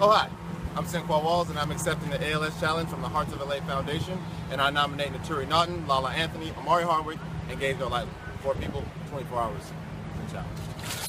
Oh, hi. I'm Sinqua Walls, and I'm accepting the ALS Challenge from the Hearts of LA Foundation, and I nominate Naturi Naughton, Lala Anthony, Omari Hardwick, and Gabe Lightly. Four people, 24 hours. Challenge.